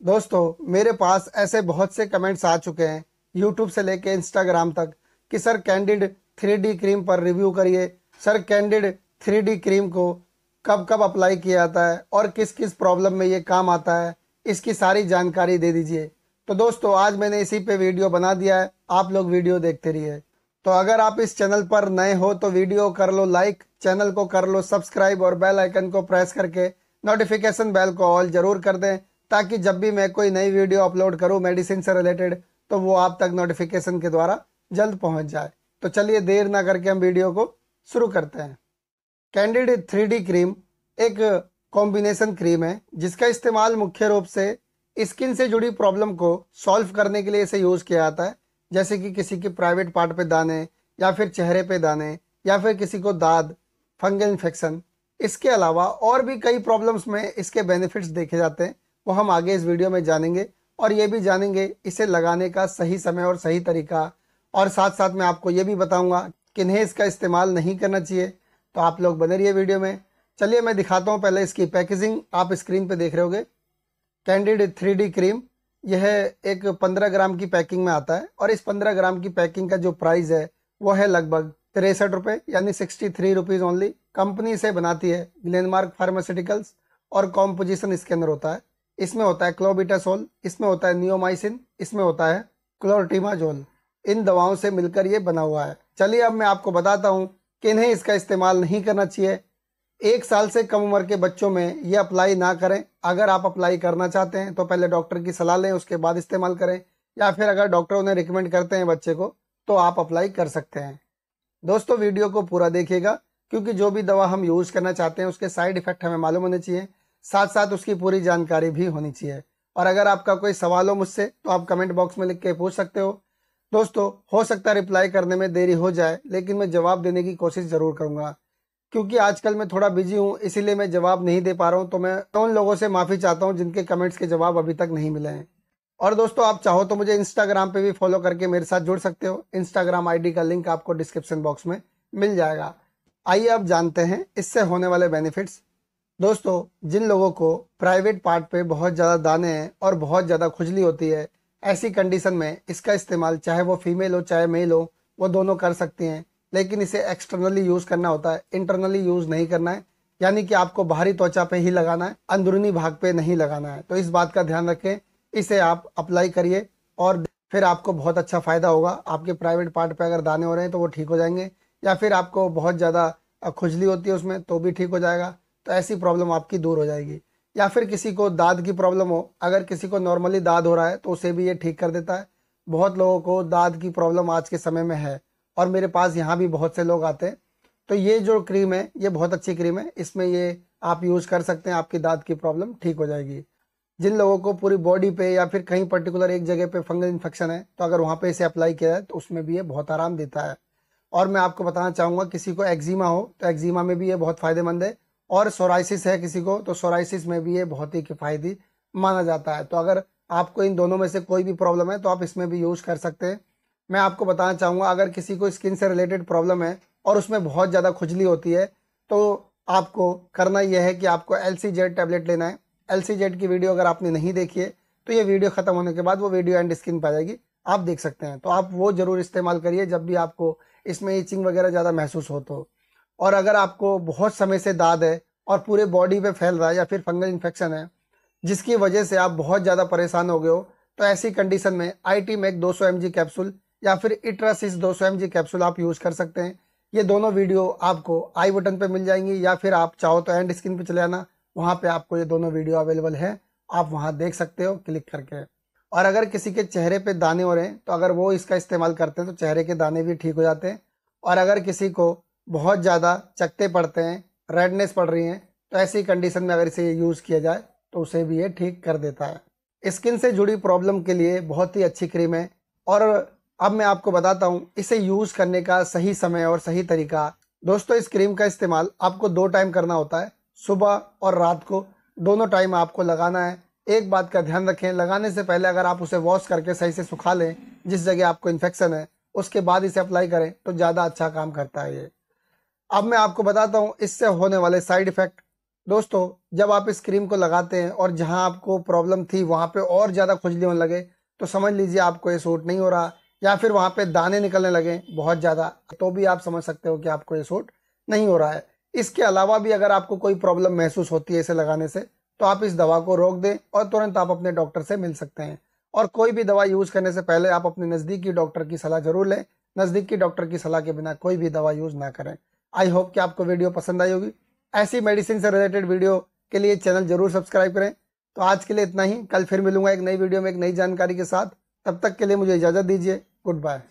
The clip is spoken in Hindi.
दोस्तों, मेरे पास ऐसे बहुत से कमेंट्स आ चुके हैं यूट्यूब से लेके इंस्टाग्राम तक, कि सर कैंडिड थ्री क्रीम पर रिव्यू करिए। सर कैंडिड थ्री क्रीम को कब कब अप्लाई किया जाता है और किस किस प्रॉब्लम में ये काम आता है, इसकी सारी जानकारी दे दीजिए। तो दोस्तों, आज मैंने इसी पे वीडियो बना दिया है। आप लोग वीडियो देखते रहिए। तो अगर आप इस चैनल पर नए हो तो वीडियो कर लो लाइक चैनल को कर लो सब्सक्राइब और बेल आइकन को प्रेस करके नोटिफिकेशन बेल को ऑल ज़रूर कर दें। ताकि जब भी मैं कोई नई वीडियो अपलोड करूँ मेडिसिन से रिलेटेड तो वो आप तक नोटिफिकेशन के द्वारा जल्द पहुँच जाए। तो चलिए देर ना करके हम वीडियो को शुरू करते हैं। कैंडिड थ्री क्रीम एक कॉम्बिनेशन क्रीम है, जिसका इस्तेमाल मुख्य रूप से स्किन से जुड़ी प्रॉब्लम को सॉल्व करने के लिए इसे यूज़ किया जाता है। जैसे कि किसी के प्राइवेट पार्ट पे दाने, या फिर चेहरे पे दाने, या फिर किसी को दाद फंगल इन्फेक्शन इसके अलावा और भी कई प्रॉब्लम्स में इसके बेनिफिट्स देखे जाते हैं। वो हम आगे इस वीडियो में जानेंगे और ये भी जानेंगे इसे लगाने का सही समय और सही तरीका। और साथ साथ मैं आपको ये भी बताऊँगा किन्हें इसका इस्तेमाल नहीं करना चाहिए। तो आप लोग बने रहिए वीडियो में। चलिए मैं दिखाता हूँ पहले इसकी पैकेजिंग आप स्क्रीन पे देख रहे होगे। कैंडिड थ्री क्रीम यह एक 15 ग्राम की पैकिंग में आता है। और इस 15 ग्राम की पैकिंग का जो प्राइस है, वो है लगभग तिरसठ रुपये यानी sixty three rupees only company इसे बनाती है ग्लेनमार्क फार्मास्यूटिकल्स और कॉम्पोजिशन इसके अंदर होता है। इसमें होता है क्लोबिटासोल इसमें होता है नियोमाइसिन इसमें होता है क्लोरटीमाजोल इन दवाओं से मिलकर ये बना हुआ है। चलिए अब मैं आपको बताता हूँ कि इन्हें इसका इस्तेमाल नहीं करना चाहिए। एक साल से कम उम्र के बच्चों में ये अप्लाई ना करें। अगर आप अप्लाई करना चाहते हैं तो पहले डॉक्टर की सलाह लें, उसके बाद इस्तेमाल करें। या फिर अगर डॉक्टर उन्हें रिकमेंड करते हैं बच्चे को तो आप अप्लाई कर सकते हैं। दोस्तों वीडियो को पूरा देखिएगा, क्योंकि जो भी दवा हम यूज़ करना चाहते हैं, उसके साइड इफ़ेक्ट हमें मालूम होने चाहिए। साथ साथ उसकी पूरी जानकारी भी होनी चाहिए। और अगर आपका कोई सवाल हो मुझसे तो आप कमेंट बॉक्स में लिख के पूछ सकते हो। दोस्तों, हो सकता है रिप्लाई करने में देरी हो जाए, लेकिन मैं जवाब देने की कोशिश ज़रूर करूँगा। क्योंकि आजकल मैं थोड़ा बिज़ी हूँ, इसीलिए मैं जवाब नहीं दे पा रहा हूँ तो मैं उन लोगों से माफ़ी चाहता हूँ जिनके कमेंट्स के जवाब अभी तक नहीं मिले हैं। और दोस्तों, आप चाहो तो मुझे इंस्टाग्राम पे भी फॉलो करके मेरे साथ जुड़ सकते हो। इंस्टाग्राम आईडी का लिंक आपको डिस्क्रिप्शन बॉक्स में मिल जाएगा। आइए अब जानते हैं इससे होने वाले बेनिफिट्स दोस्तों, जिन लोगों को प्राइवेट पार्ट पे बहुत ज़्यादा दाने हैं और बहुत ज़्यादा खुजली होती है, ऐसी कंडीशन में इसका इस्तेमाल चाहे वो फीमेल हो, चाहे मेल हो, वो दोनों कर सकती हैं। लेकिन इसे एक्सटर्नली यूज़ करना होता है। इंटरनली यूज़ नहीं करना है। यानी कि आपको बाहरी त्वचा पे ही लगाना है, अंदरूनी भाग पे नहीं लगाना है। तो इस बात का ध्यान रखें, इसे आप अप्लाई करिए और फिर आपको बहुत अच्छा फ़ायदा होगा। आपके प्राइवेट पार्ट पे अगर दाने हो रहे हैं तो वो ठीक हो जाएँगे। या फिर आपको बहुत ज़्यादा खुजली होती है उसमें तो भी ठीक हो जाएगा। तो ऐसी प्रॉब्लम आपकी दूर हो जाएगी। या फिर किसी को दाद की प्रॉब्लम हो। अगर किसी को नॉर्मली दाद हो रहा है तो उसे भी ये ठीक कर देता है। बहुत लोगों को दाद की प्रॉब्लम आज के समय में है। और मेरे पास यहाँ भी बहुत से लोग आते हैं। तो ये जो क्रीम है, ये बहुत अच्छी क्रीम है। इसमें ये आप यूज़ कर सकते हैं, आपकी दाद की प्रॉब्लम ठीक हो जाएगी। जिन लोगों को पूरी बॉडी पे या फिर कहीं पर्टिकुलर एक जगह पे फंगल इन्फेक्शन है तो अगर वहाँ पे इसे अप्लाई किया जाए तो उसमें भी ये बहुत आराम देता है। और मैं आपको बताना चाहूँगा, किसी को एक्जिमा हो तो एक्जिमा में भी ये बहुत फ़ायदेमंद है। और सोराइसिस है किसी को तो सोराइसिस में भी ये बहुत ही किफ़ायती माना जाता है। तो अगर आपको इन दोनों में से कोई भी प्रॉब्लम है तो आप इसमें भी यूज़ कर सकते हैं। मैं आपको बताना चाहूँगा, अगर किसी को स्किन से रिलेटेड प्रॉब्लम है और उसमें बहुत ज़्यादा खुजली होती है तो आपको करना यह है कि आपको एल सी जेड टैबलेट लेना है। एल सी जेड की वीडियो अगर आपने नहीं देखी है तो ये वीडियो ख़त्म होने के बाद वो वीडियो एंड स्किन पर जाएगी। आप देख सकते हैं। तो आप वो ज़रूर इस्तेमाल करिए जब भी आपको इसमें इचिंग वगैरह ज़्यादा महसूस हो तो। और अगर आपको बहुत समय से दाद है और पूरे बॉडी पे फैल रहा है या फिर फंगल इन्फेक्शन है, जिसकी वजह से आप बहुत ज़्यादा परेशान हो गए हो तो ऐसी कंडीशन में आई टी मैक दो सौ कैप्सूल या फिर इट्रासिस दो सौ कैप्सूल आप यूज़ कर सकते हैं। ये दोनों वीडियो आपको आई बटन पे मिल जाएँगी या फिर आप चाहो तो एंड स्क्रीन पे चले आना, वहाँ पे आपको ये दोनों वीडियो अवेलेबल है। आप वहाँ देख सकते हो क्लिक करके। और अगर किसी के चेहरे पे दाने हो रहे हैं तो अगर वो इसका इस्तेमाल करते हैं तो चेहरे के दाने भी ठीक हो जाते हैं। और अगर किसी को बहुत ज़्यादा चकते पड़ते हैं रेडनेस पड़ रही हैं तो ऐसी कंडीशन में अगर इसे यूज़ किया जाए तो उसे भी ये ठीक कर देता है। स्किन से जुड़ी प्रॉब्लम के लिए बहुत ही अच्छी क्रीम है। और अब मैं आपको बताता हूँ, इसे यूज़ करने का सही समय और सही तरीका। दोस्तों, इस क्रीम का इस्तेमाल आपको दो टाइम करना होता है, सुबह और रात को। दोनों टाइम आपको लगाना है। एक बात का ध्यान रखें, लगाने से पहले अगर आप उसे वॉश करके सही से सुखा लें, जिस जगह आपको इन्फेक्शन है, उसके बाद इसे अप्लाई करें तो ज़्यादा अच्छा काम करता है ये। अब मैं आपको बताता हूँ, इससे होने वाले साइड इफ़ेक्ट दोस्तों, जब आप इस क्रीम को लगाते हैं और जहाँ आपको प्रॉब्लम थी, वहाँ पे और ज़्यादा खुजली होने लगे तो समझ लीजिए आपको ये सूट नहीं हो रहा, या फिर वहाँ पे दाने निकलने लगे बहुत ज़्यादा तो भी आप समझ सकते हो कि आपको ये सूट नहीं हो रहा है। इसके अलावा भी अगर आपको कोई प्रॉब्लम महसूस होती है इसे लगाने से तो आप इस दवा को रोक दें और तुरंत आप अपने डॉक्टर से मिल सकते हैं। और कोई भी दवा यूज़ करने से पहले आप अपने नज़दीकी डॉक्टर की सलाह ज़रूर लें। नज़दीकी डॉक्टर की सलाह के बिना कोई भी दवा यूज़ ना करें। आई होप कि आपको वीडियो पसंद आई होगी। ऐसी मेडिसिन से रिलेटेड वीडियो के लिए चैनल ज़रूर सब्सक्राइब करें। तो आज के लिए इतना ही। कल फिर मिलूँगा एक नई वीडियो में एक नई जानकारी के साथ। तब तक के लिए मुझे इजाज़त दीजिए। Good bye